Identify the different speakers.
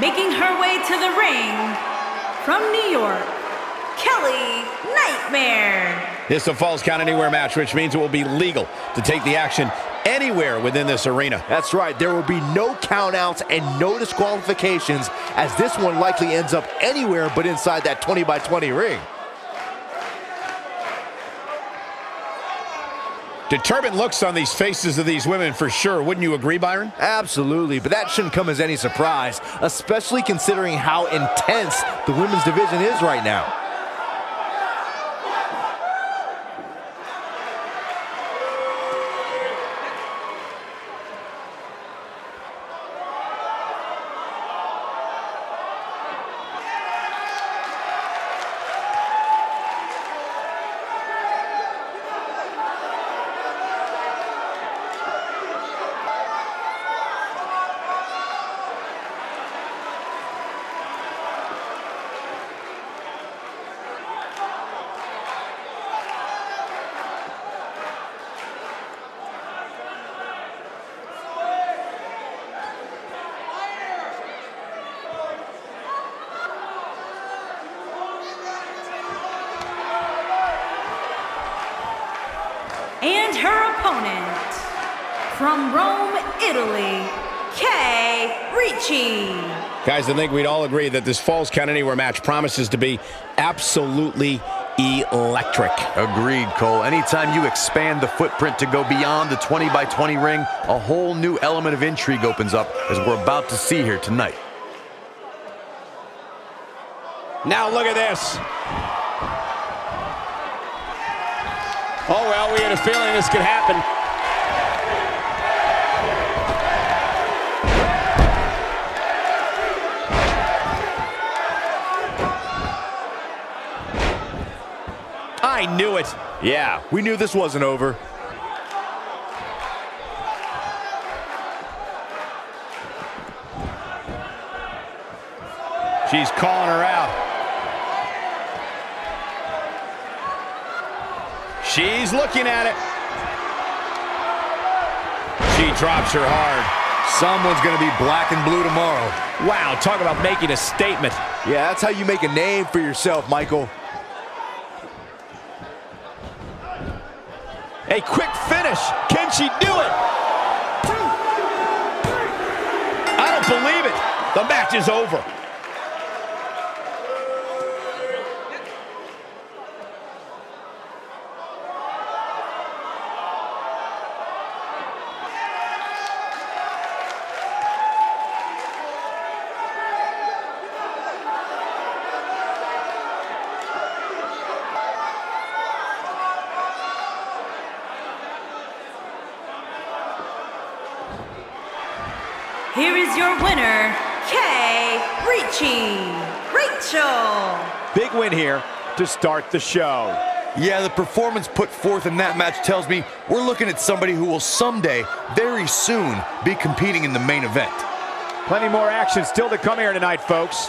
Speaker 1: Making her way to the ring from New York, Kelly Nightmare.
Speaker 2: This is a Falls Count Anywhere match, which means it will be legal to take the action anywhere within this arena.
Speaker 3: That's right. There will be no countouts and no disqualifications as this one likely ends up anywhere but inside that 20 by 20 ring.
Speaker 2: Determined looks on these faces of these women for sure. Wouldn't you agree, Byron?
Speaker 3: Absolutely, but that shouldn't come as any surprise, especially considering how intense the women's division is right now.
Speaker 1: And her opponent, from Rome, Italy, Kay Ricci.
Speaker 2: Guys, I think we'd all agree that this Falls Count Anywhere match promises to be absolutely electric.
Speaker 4: Agreed, Cole. Anytime you expand the footprint to go beyond the 20 by 20 ring, a whole new element of intrigue opens up as we're about to see here tonight.
Speaker 2: Now look at this. Oh, well, we had a feeling this could happen. I knew it.
Speaker 3: Yeah, we knew this wasn't over.
Speaker 2: She's calling her out. She's looking at it. She drops her hard.
Speaker 3: Someone's going to be black and blue tomorrow.
Speaker 2: Wow, talk about making a statement.
Speaker 3: Yeah, that's how you make a name for yourself, Michael.
Speaker 2: A quick finish. Can she do it? I don't believe it. The match is over.
Speaker 1: Here is your winner, Kay Ricci. Rachel.
Speaker 3: Big win here to start the show.
Speaker 4: Yeah, the performance put forth in that match tells me we're looking at somebody who will someday, very soon, be competing in the main event.
Speaker 5: Plenty more action still to come here tonight, folks.